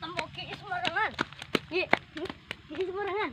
Tembok kiki semarangan, sembarangan. semarangan.